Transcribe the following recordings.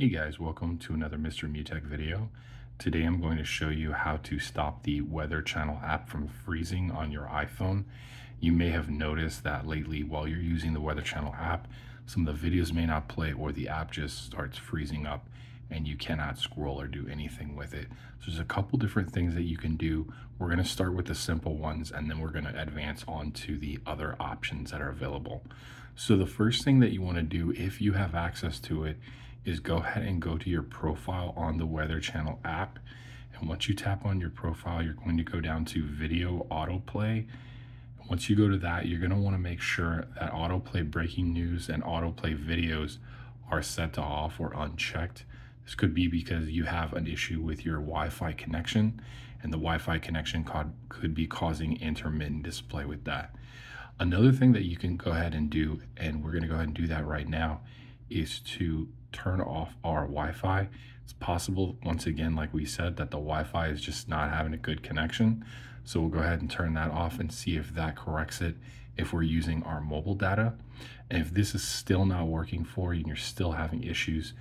Hey guys, welcome to another Mr. Mew Tech video. Today I'm going to show you how to stop the Weather Channel app from freezing on your iPhone. You may have noticed that lately while you're using the Weather Channel app, some of the videos may not play or the app just starts freezing up and you cannot scroll or do anything with it. So there's a couple different things that you can do. We're gonna start with the simple ones and then we're gonna advance on to the other options that are available. So the first thing that you wanna do if you have access to it is go ahead and go to your profile on the Weather Channel app. And once you tap on your profile, you're going to go down to video autoplay. Once you go to that, you're going to want to make sure that autoplay breaking news and autoplay videos are set to off or unchecked. This could be because you have an issue with your Wi-Fi connection and the Wi-Fi connection could be causing intermittent display with that. Another thing that you can go ahead and do, and we're going to go ahead and do that right now, is to turn off our Wi-Fi. It's possible, once again, like we said, that the Wi-Fi is just not having a good connection. So we'll go ahead and turn that off and see if that corrects it if we're using our mobile data. And if this is still not working for you and you're still having issues,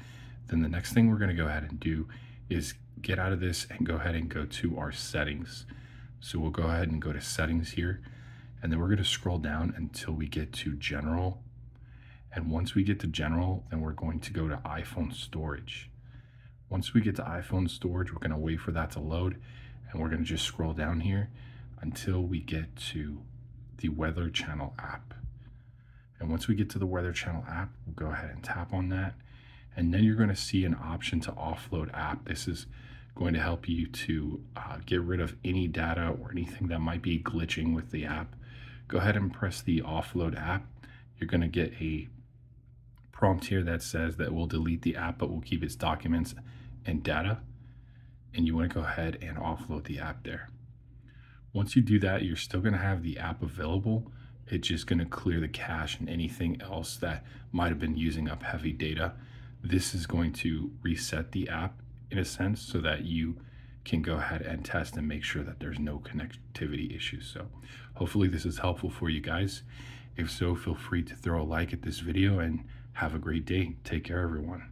then the next thing we're gonna go ahead and do is get out of this and go ahead and go to our settings. So we'll go ahead and go to settings here, and then we're gonna scroll down until we get to general and once we get to general, then we're going to go to iPhone storage. Once we get to iPhone storage, we're gonna wait for that to load and we're gonna just scroll down here until we get to the Weather Channel app. And once we get to the Weather Channel app, we'll go ahead and tap on that. And then you're gonna see an option to offload app. This is going to help you to uh, get rid of any data or anything that might be glitching with the app. Go ahead and press the offload app. You're gonna get a prompt here that says that we'll delete the app, but we'll keep its documents and data. And you want to go ahead and offload the app there. Once you do that, you're still going to have the app available. It's just going to clear the cache and anything else that might have been using up heavy data. This is going to reset the app in a sense so that you can go ahead and test and make sure that there's no connectivity issues. So hopefully this is helpful for you guys. If so, feel free to throw a like at this video and have a great day. Take care, everyone.